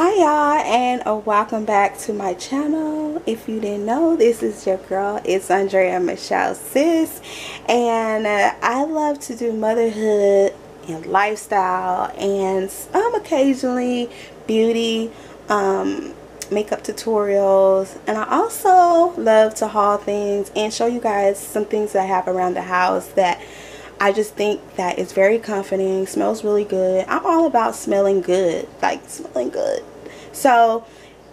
hi y'all and uh, welcome back to my channel. If you didn't know this is your girl it's andrea michelle sis and uh, i love to do motherhood and lifestyle and um occasionally beauty um makeup tutorials and i also love to haul things and show you guys some things that i have around the house that I just think that it's very comforting, smells really good. I'm all about smelling good, like smelling good. So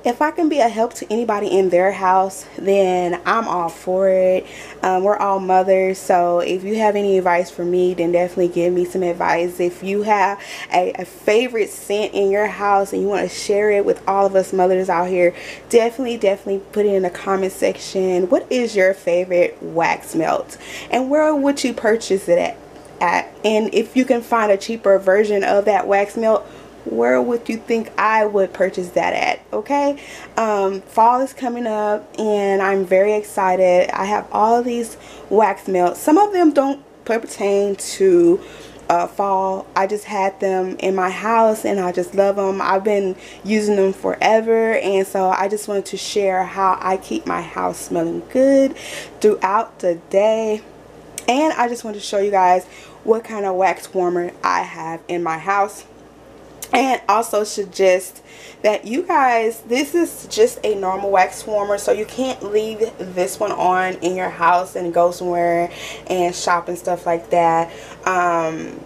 if I can be a help to anybody in their house, then I'm all for it. Um, we're all mothers, so if you have any advice for me, then definitely give me some advice. If you have a, a favorite scent in your house and you want to share it with all of us mothers out here, definitely, definitely put it in the comment section. What is your favorite wax melt? And where would you purchase it at? at? And if you can find a cheaper version of that wax melt, where would you think I would purchase that at okay? Um, fall is coming up and I'm very excited. I have all these wax melts. Some of them don't pertain to uh, fall. I just had them in my house and I just love them I've been using them forever and so I just wanted to share how I keep my house smelling good throughout the day. And I just wanted to show you guys what kind of wax warmer I have in my house and also suggest that you guys this is just a normal wax warmer so you can't leave this one on in your house and go somewhere and shop and stuff like that. Um,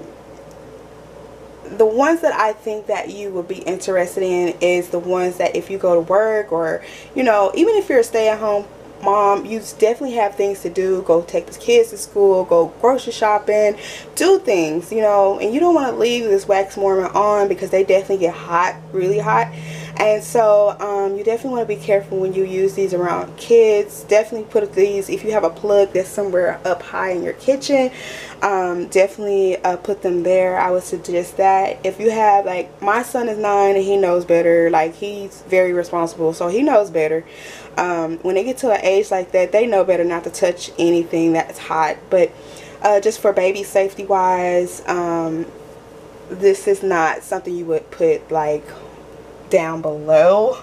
the ones that I think that you would be interested in is the ones that if you go to work or you know even if you're a stay-at-home mom you definitely have things to do. Go take the kids to school. Go grocery shopping. Do things you know. And you don't want to leave this wax warmer on because they definitely get hot really hot and so um, you definitely want to be careful when you use these around kids. Definitely put these if you have a plug that's somewhere up high in your kitchen um, definitely uh, put them there. I would suggest that. If you have like my son is nine and he knows better. Like he's very responsible so he knows better. Um, when they get to an age like that they know better not to touch anything that's hot. But uh, just for baby safety wise um, this is not something you would put like down below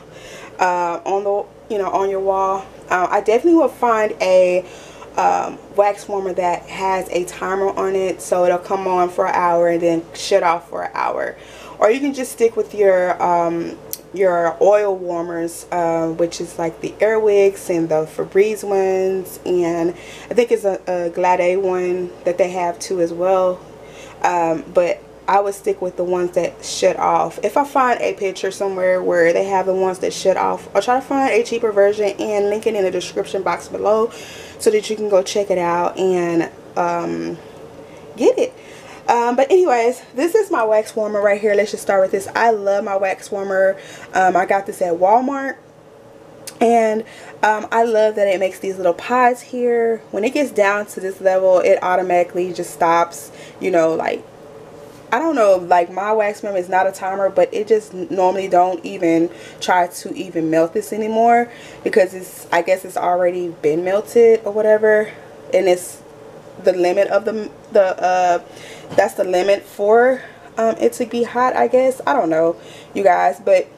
uh, on the you know on your wall. Uh, I definitely will find a um, wax warmer that has a timer on it so it'll come on for an hour and then shut off for an hour. Or you can just stick with your um, your oil warmers uh, which is like the Airwicks and the Febreze ones. And I think it's a, a Glade one that they have too as well. Um, but I would stick with the ones that shut off. If I find a picture somewhere where they have the ones that shut off, I'll try to find a cheaper version and link it in the description box below so that you can go check it out and um, get it. Um, but anyways, this is my wax warmer right here. Let's just start with this. I love my wax warmer. Um, I got this at Walmart. And um, I love that it makes these little pods here. When it gets down to this level, it automatically just stops, you know, like I don't know, like my wax mem is not a timer, but it just normally don't even try to even melt this anymore because it's, I guess it's already been melted or whatever. And it's the limit of the, the uh, that's the limit for um, it to be hot, I guess. I don't know, you guys, but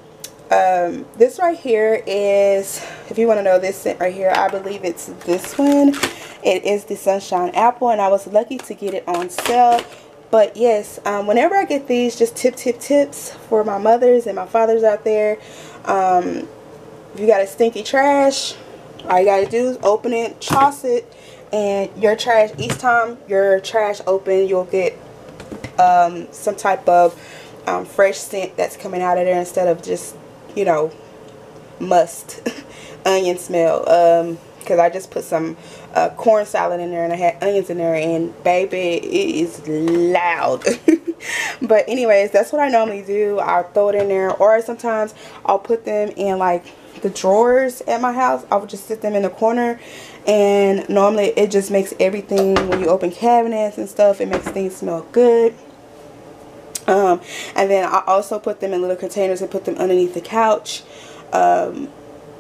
um, this right here is, if you want to know this scent right here, I believe it's this one. It is the Sunshine Apple, and I was lucky to get it on sale but yes um, whenever I get these just tip tip tips for my mothers and my fathers out there. Um, if you got a stinky trash all you gotta do is open it toss it and your trash each time your trash open you'll get um, some type of um, fresh scent that's coming out of there instead of just you know must onion smell. Because um, I just put some corn salad in there and I had onions in there and baby it is loud. But anyways that's what I normally do. I'll throw it in there or sometimes I'll put them in like the drawers at my house. I would just sit them in the corner and normally it just makes everything when you open cabinets and stuff it makes things smell good. Um, and then I also put them in little containers and put them underneath the couch um,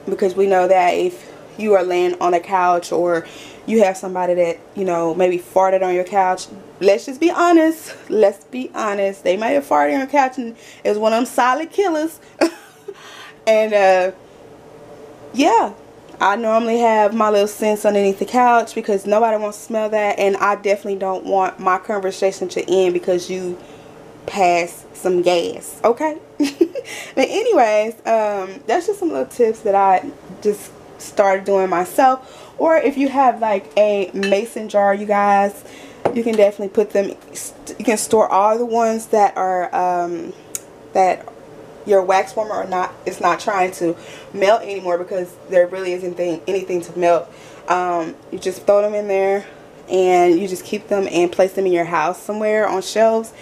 because we know that if you are laying on a couch or you have somebody that, you know, maybe farted on your couch. Let's just be honest. Let's be honest. They may have farted on your couch and was one of them silent killers. and uh, yeah, I normally have my little scents underneath the couch because nobody wants to smell that. And I definitely don't want my conversation to end because you pass some gas. Okay? but anyways, um, that's just some little tips that I just started doing myself. Or if you have like a mason jar, you guys, you can definitely put them, you can store all the ones that are, um, that your wax warmer or not it's not trying to melt anymore because there really isn't anything to melt um, you just throw them in there and you just keep them and place them in your house somewhere on shelves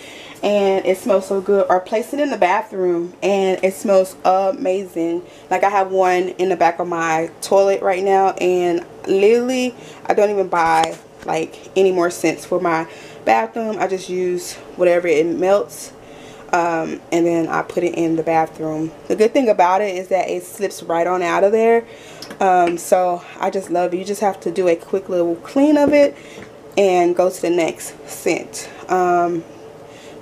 and it smells so good or place it in the bathroom and it smells amazing like I have one in the back of my toilet right now and literally I don't even buy like any more scents for my bathroom I just use whatever it melts um, and then I put it in the bathroom. The good thing about it is that it slips right on out of there. Um, so I just love it. You just have to do a quick little clean of it and go to the next scent. Um,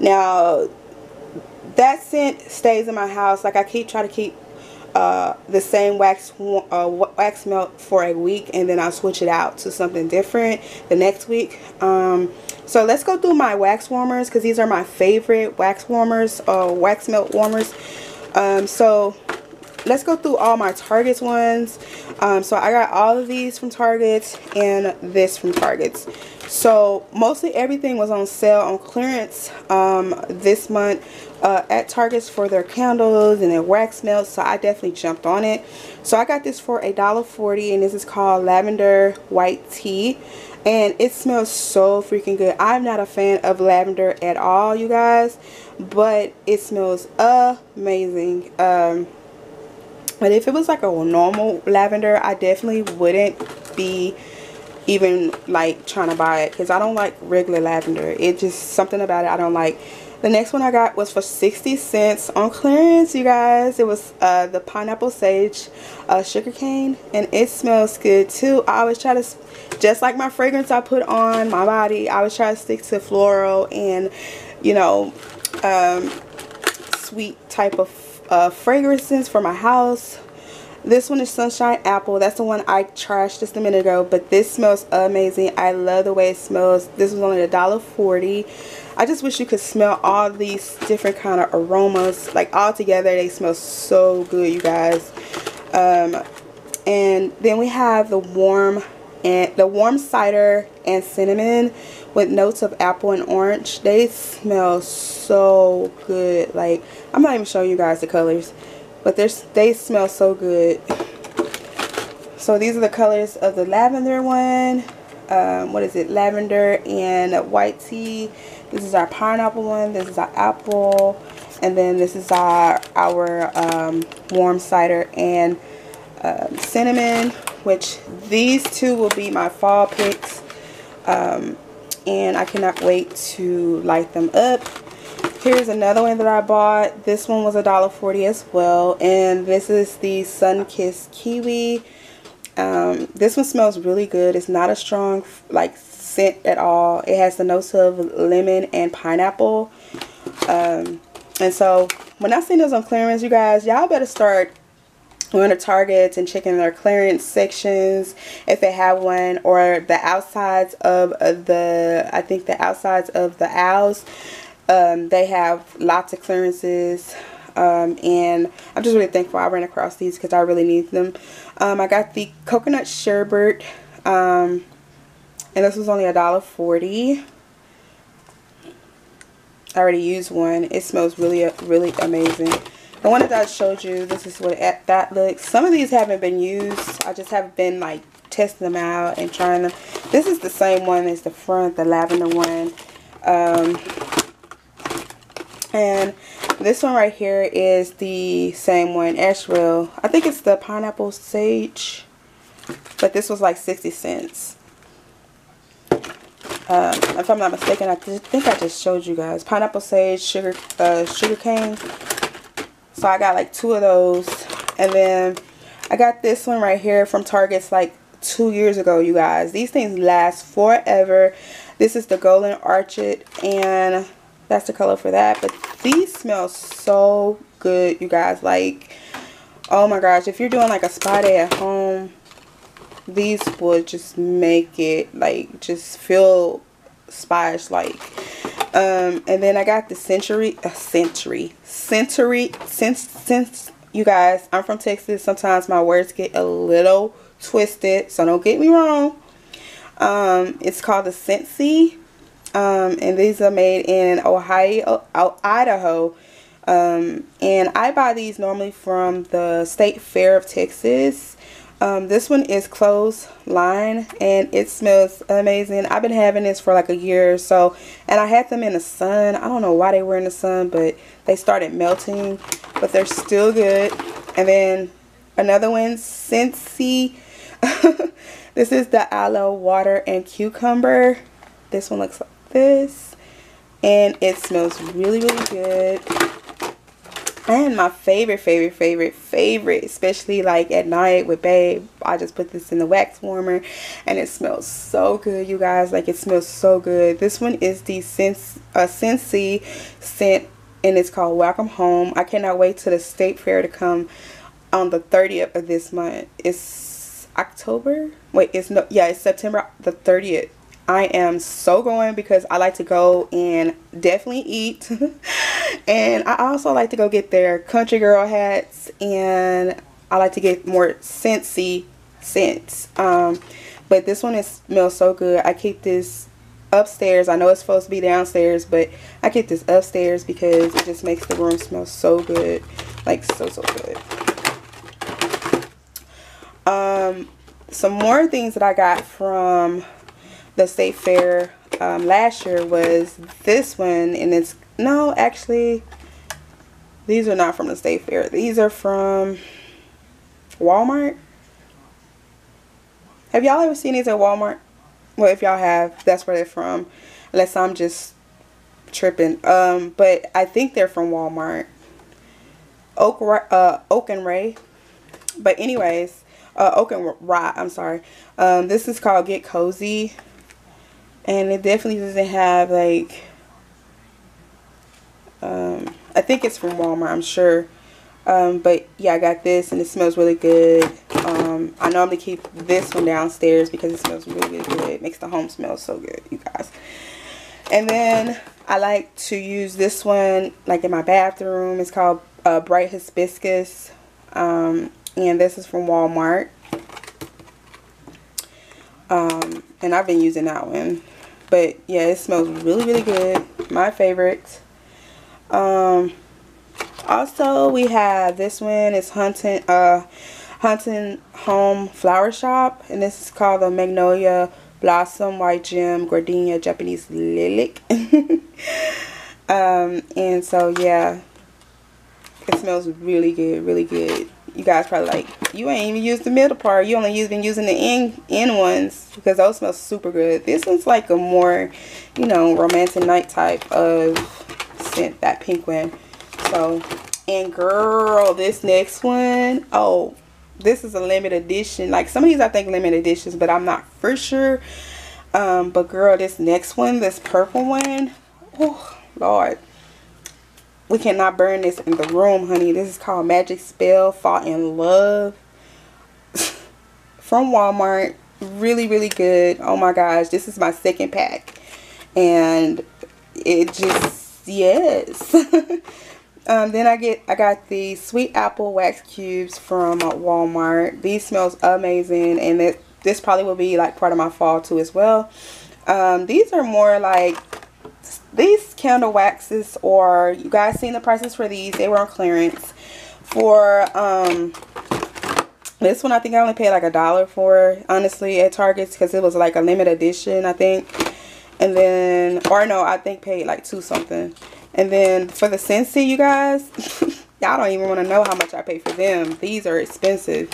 now that scent stays in my house. Like I keep try to keep uh, the same wax uh, wax melt for a week and then I'll switch it out to something different the next week. Um, so let's go through my wax warmers because these are my favorite wax warmers, uh, wax melt warmers. Um, so let's go through all my Targets ones. Um, so I got all of these from Targets and this from Targets. So mostly everything was on sale on clearance um, this month uh, at Targets for their candles and their wax melts. So I definitely jumped on it. So I got this for a dollar forty, and this is called Lavender White Tea and it smells so freaking good i'm not a fan of lavender at all you guys but it smells amazing um but if it was like a normal lavender i definitely wouldn't be even like trying to buy it because i don't like regular lavender it just something about it i don't like the next one I got was for 60 cents on clearance, you guys. It was uh, the Pineapple Sage uh, Sugar Cane, and it smells good too. I always try to, just like my fragrance I put on my body, I always try to stick to floral and, you know, um, sweet type of uh, fragrances for my house. This one is Sunshine Apple. That's the one I trashed just a minute ago. But this smells amazing. I love the way it smells. This was only a dollar forty. I just wish you could smell all these different kind of aromas. Like all together they smell so good you guys. Um, and then we have the warm and the warm cider and cinnamon with notes of apple and orange. They smell so good. Like I'm not even showing you guys the colors. But they smell so good. So these are the colors of the lavender one. Um, what is it? Lavender and white tea. This is our pineapple one. This is our apple. And then this is our, our um, warm cider and um, cinnamon. Which these two will be my fall picks. Um, and I cannot wait to light them up. Here's another one that I bought. This one was a dollar forty as well. And this is the Sun Kiss Kiwi. Um, this one smells really good. It's not a strong like scent at all. It has the notes of lemon and pineapple. Um, and so when I seen those on clearance, you guys, y'all better start going to Targets and checking their clearance sections if they have one or the outsides of the I think the outsides of the aisles um, they have lots of clearances um, and I'm just really thankful I ran across these because I really need them. Um, I got the coconut sherbet um, and this was only a dollar forty. I already used one. It smells really, really amazing. The one that I showed you, this is what that looks. Some of these haven't been used. I just haven't been like testing them out and trying them. This is the same one as the front, the lavender one. Um, and this one right here is the same one, Asheville. I think it's the pineapple sage. But this was like 60 cents. Uh, if I'm not mistaken, I think I just showed you guys. Pineapple sage, sugar, uh, sugar cane. So I got like two of those. And then I got this one right here from Target's like two years ago, you guys. These things last forever. This is the Golden Orchid. And that's the color for that. But these smell so good you guys. Like oh my gosh if you're doing like a spa day at home these would just make it like just feel spa like um and then i got the century a uh, century century since since you guys i'm from texas sometimes my words get a little twisted so don't get me wrong. Um it's called the Scentsy um and these are made in ohio idaho um, and I buy these normally from the State Fair of Texas. Um, this one is closed line and it smells amazing. I've been having this for like a year or so and I had them in the sun. I don't know why they were in the sun but they started melting but they're still good. And then another one, Scentsy. this is the aloe water and cucumber. This one looks this and it smells really really good and my favorite, favorite, favorite, favorite, especially like at night with babe, I just put this in the wax warmer and it smells so good, you guys. Like it smells so good. This one is the Sense, uh, Scentsy scent and it's called Welcome Home. I cannot wait to the state fair to come on the 30th of this month. It's October? Wait, it's no, yeah, it's September the 30th. I am so going because I like to go and definitely eat. and I also like to go get their country girl hats and I like to get more Scentsy scents. Um, but this one is, smells so good. I keep this upstairs. I know it's supposed to be downstairs, but I keep this upstairs because it just makes the room smell so good. Like so, so good. Um, some more things that I got from the state fair um, last year was this one and it's no actually these are not from the state fair. These are from Walmart. Have y'all ever seen these at Walmart? Well if y'all have that's where they're from unless I'm just tripping. Um but I think they're from Walmart. Oak uh Oak and Ray. But anyways uh Oak and Rot I'm sorry. Um this is called Get Cozy and it definitely doesn't have like um, I think it's from Walmart I'm sure. Um, but yeah I got this and it smells really good. Um, I normally keep this one downstairs because it smells really, good. It makes the home smell so good you guys. And then I like to use this one like in my bathroom. It's called uh, Bright Hibiscus. Um, and this is from Walmart. Um, and I've been using that one but yeah, it smells really, really good. My favorite. Um, also, we have this one. It's Hunting, uh, Hunting Home Flower Shop. And this is called the Magnolia Blossom White Gem Gardenia Japanese Lilac. um, and so, yeah. It smells really good, really good you guys probably like, you ain't even used the middle part. You only been using the end, end ones because those smell super good. This one's like a more, you know, romantic night type of scent, that pink one. So, and girl, this next one, oh, this is a limited edition. Like some of these I think limited editions, but I'm not for sure. Um, but girl, this next one, this purple one, oh, Lord we cannot burn this in the room, honey. This is called Magic Spell Fall in Love. From Walmart. Really, really good. Oh my gosh. This is my second pack. And it just, yes. um, then I get, I got the Sweet Apple Wax Cubes from Walmart. These smells amazing. And it, this probably will be like part of my fall too as well. Um, these are more like these candle waxes or you guys seen the prices for these? They were on clearance for um this one i think i only paid like a dollar for honestly at targets because it was like a limited edition i think. And then or no i think paid like two something. And then for the Scentsy you guys y'all don't even want to know how much i paid for them. These are expensive.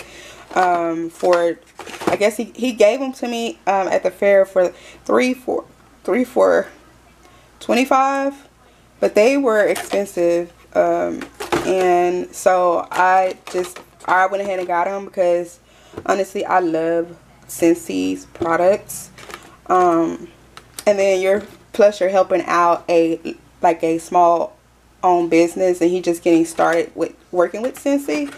Um for i guess he, he gave them to me um at the fair for three four three four 25 but they were expensive um, and so I just I went ahead and got them because honestly I love Scentsy's products um, and then you're plus you're helping out a like a small owned business and he just getting started with working with Scentsy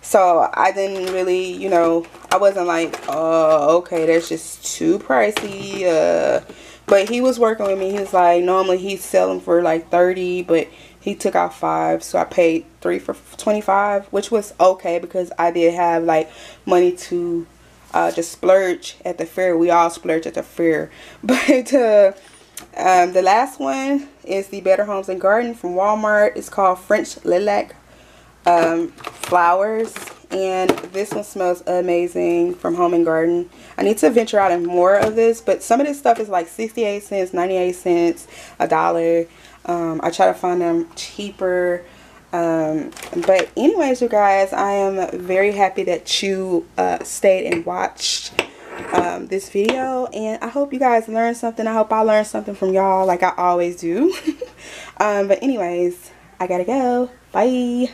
So I didn't really, you know, I wasn't like, oh, okay, that's just too pricey. Uh, but he was working with me. He was like, normally he's selling for like 30 but he took out five. So I paid three for 25 which was okay because I did have like money to uh, just splurge at the fair. We all splurge at the fair. But uh, um, the last one is the Better Homes and Garden from Walmart. It's called French Lilac um, Flowers. And this one smells amazing from Home and Garden. I need to venture out in more of this. But some of this stuff is like 68 cents, 98 cents, a dollar. Um, I try to find them cheaper. Um, but anyways, you guys, I am very happy that you uh, stayed and watched um, this video and I hope you guys learned something. I hope I learned something from y'all like I always do. um, but anyways, I gotta go. Bye.